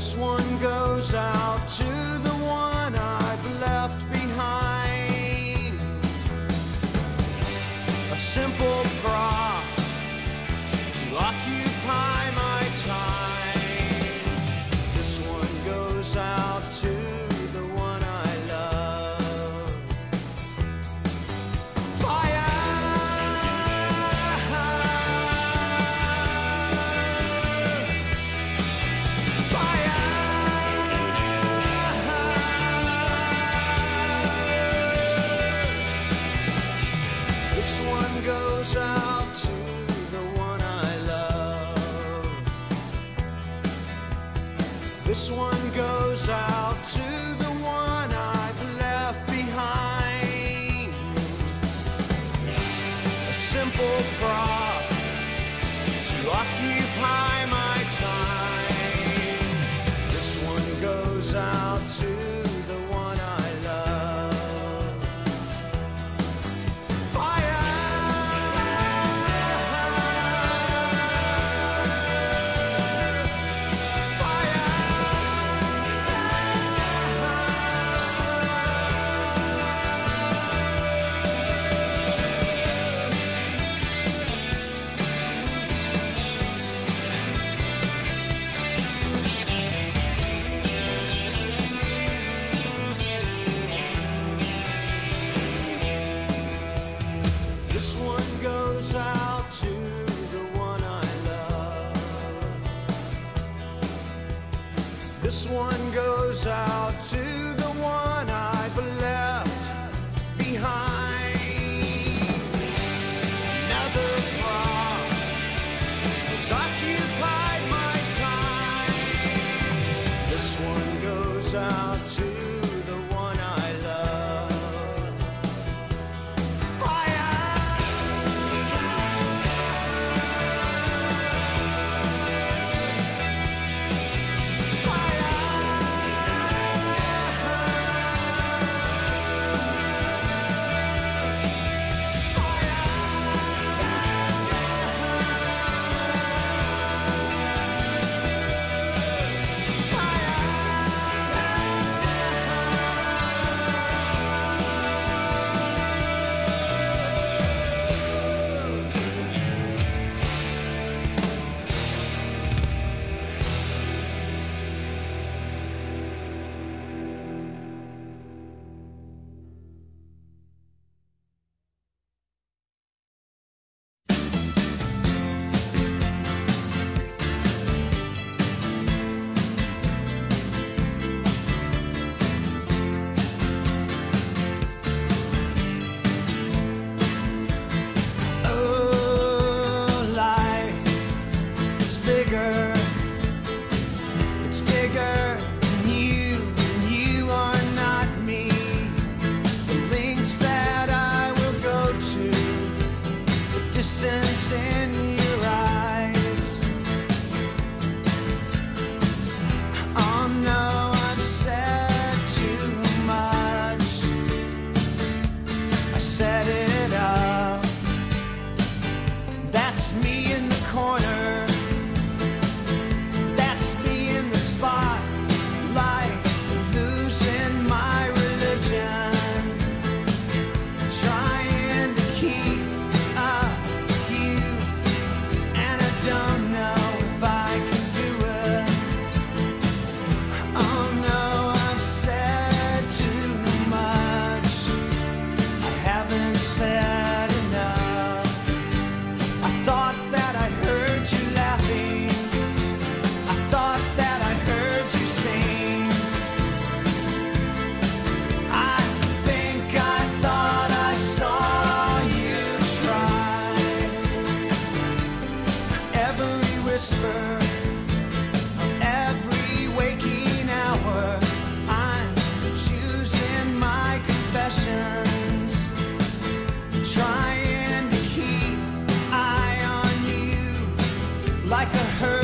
This one goes out to the one I've left behind. A simple prop to occupy my time. This one goes out to This one goes out to the one I've left behind. A simple prop to occupy my time. This one goes out to This one goes out to the one I've left behind. Another prop has occupied my time. This one goes out to me in the corner. Trying to keep eye on you like a herd